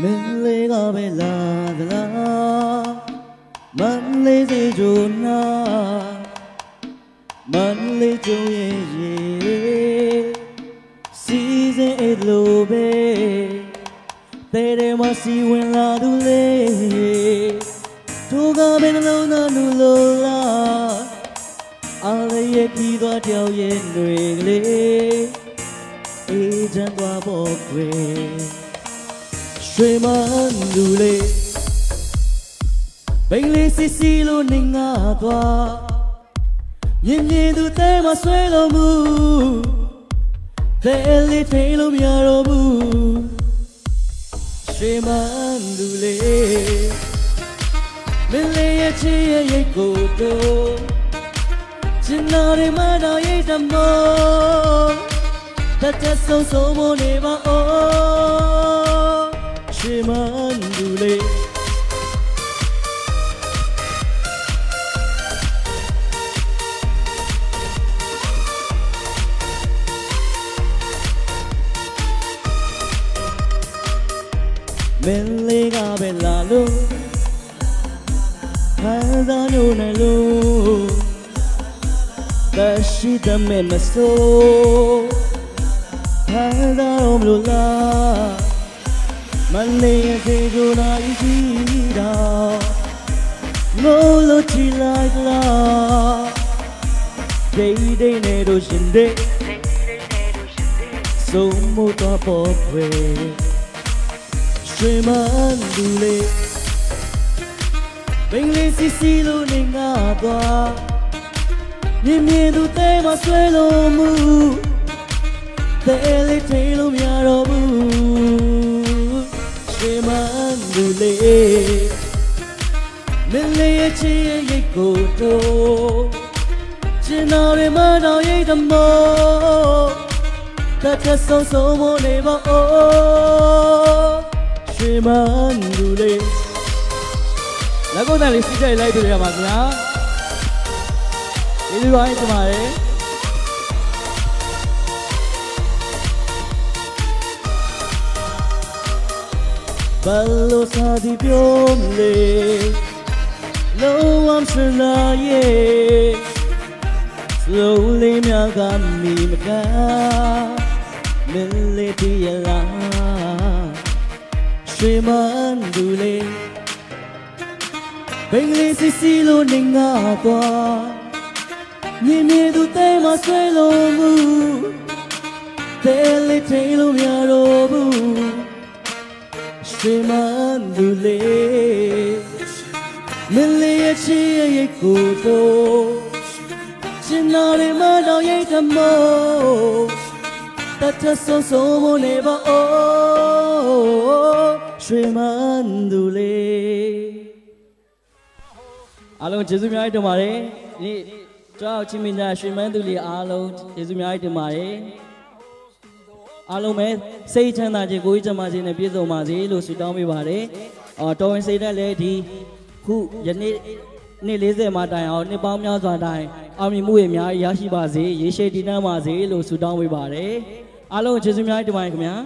မင်းလေးကပဲလာသလားမန်လေးစီဂျိုနာမန်လေးဂျိုရဲ့ရေစီစဉ်အဲ့လိုပဲတဲ့တယ်မစီဝင်လာသူလေးသူကဘယ်နှလုံးသားလူလိုလားအားရရဲ့ပြီးသွားတယောက်ရဲ့တွေကလေးအေးချမ်းသွားဖို့ခွေ ရွှေမန်းလူလေးဘိန်လေးစီစီလို့နေငါသွားမြင်မြင်သူတဲမဆွဲလို့မူတဲလေးထိန်လို့မရတော့ဘူးရွှေမန်းလူလေးမင်းလေးရဲ့ချစ်ရဲ့ရိတ်ကိုတော့ချင်နာရမတော့ရိတ်တမောတတ်တဲ့ဆုံးဆုံးမနေပါအိုး ရွှေမန်းလူလေးမင်းလေးကပဲလာလို့ဟန်သာညိုနေလို့တရှိတမဲမစိုးဟန်သာတော့မလို့လား မလေးရဲ့စေကိုနာကြည့်တော့မိုးလို့ချီလိုက်လားဒိတ်ဒိတ်နေတော့ရှင်ဒိတ်ဆုံးမတော့ပေါ်ဖွယ်ရွှေမန်းလူလေးဘင်္ဂလေးစီစီလို့နေငါသွားမြင်မြင်သူတဲမဆွဲလို့မူတဲလေးထိန်လို့မရတော့ မင်းလေးရဲ့ချစ်ရဲ့ရိတ်ကိုတော့ကျင်တော်ရမတော်ရိတ်တမောတတ်တဲ့ဆုံးဆုံးမနေပါအိုးရွှေမန်းလူလေးလက်ကုပ်တန်လေးစီးကြိုက်လိုက်ပြရပါခင်ဗျာကျေးဇူးပါတင်ပါတယ်ဘယ်လိုစာဒီပြောမလဲလုံးဝမစနာရဲ့ slowly မြကမီမကမလေးတရ လားရွှေမန်းသူလေးဘင်္ဂလီစီစီလို့နေငါသွားမြင်မြင်သူတဲမဆွဲလို့မူတဲလေးထိန်လို့မရတော့ မင်းလေးရဲ့ချစ်ရဲ့ရိတ်ကိုတော့ရှင်နာရီမတော်ရိတ်တမောတတ်တဲ့ဆုံးဆုံးမနေပါအိုးရွှေမန်းသူလေးအားလုံးကျေးဇူးများတင်ပါတယ်ဒီကျွန်တော်ချင်းမင်းသားရွှေမန်းသူလေးအားလုံးကျေးဇူးများတင်ပါတယ်အားလုံးပဲစိတ်ချမ်းသာခြင်းကိုယ်ကြီးချမ်းသာခြင်းနဲ့ပြည့်စုံပါစေလို့ဆုတောင်းပေးပါတယ်အော်တော်ဝင်စိတ်သက်လည်းဒီ ခုယနေ့နေ့40မှာတိုင်အောင်နှစ်ပေါင်းများစွာတိုင်အောင်မြင်မှုတွေအများကြီးရရှိပါစေရေရှည်တည်တံ့ပါစေလို့ဆုတောင်းပေးပါတယ်အားလုံးကျေးဇူးများတင်ပါတယ်ခင်ဗျာ